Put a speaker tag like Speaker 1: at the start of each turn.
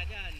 Speaker 1: ayan.